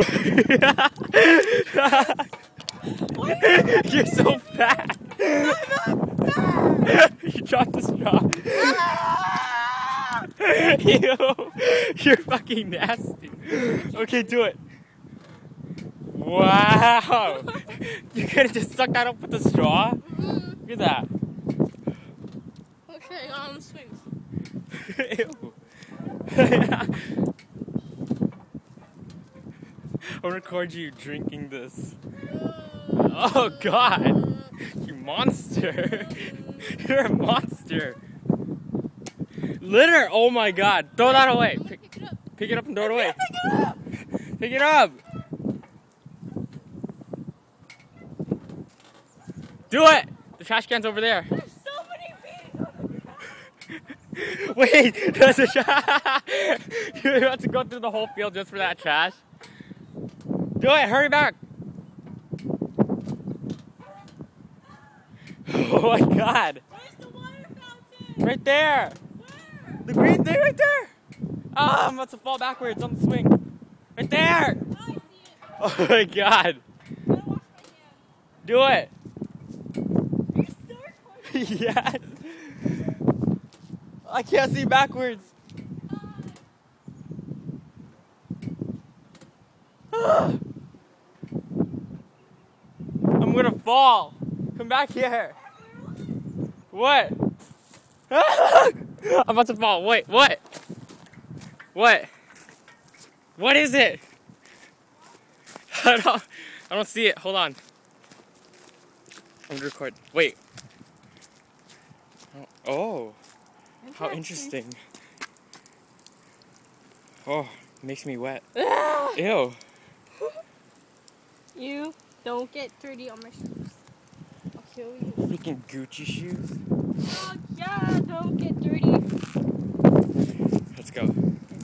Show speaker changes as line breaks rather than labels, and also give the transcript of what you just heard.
You're so fat. you dropped the straw. Ew, you're fucking nasty. Okay, do it. Wow. You could have just sucked that up with the straw? Mm-hmm. Look at that.
Okay, on the swings.
Ew. I'll record you drinking this. Oh god! You monster! You're a monster! Litter! Oh my god! Throw that away! Pick,
Pick it up.
pick it up and throw it away!
Pick it up.
Pick it up! Do it! The trash can's over there.
There's so many bees.
Wait, there's a trash. you have to go through the whole field just for that trash. Do it, hurry back. Oh my god.
Where's the water fountain?
Right there.
Where?
The green thing right there. Ah, I'm about to fall backwards on the swing. Right there.
Oh, I see it.
Oh my god.
I gotta wash my hands.
Do it.
Are you
yes. I can't see backwards. Ah. I'm fall. Come back here. What? I'm about to fall. Wait, what? What? What is it? I don't, I don't see it. Hold on. I'm gonna record. Wait. Oh, oh how interesting. Oh, makes me wet. Ew.
You don't get dirty on my shoes. I'll kill you.
Freaking Gucci shoes.
Oh yeah,